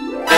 Bye.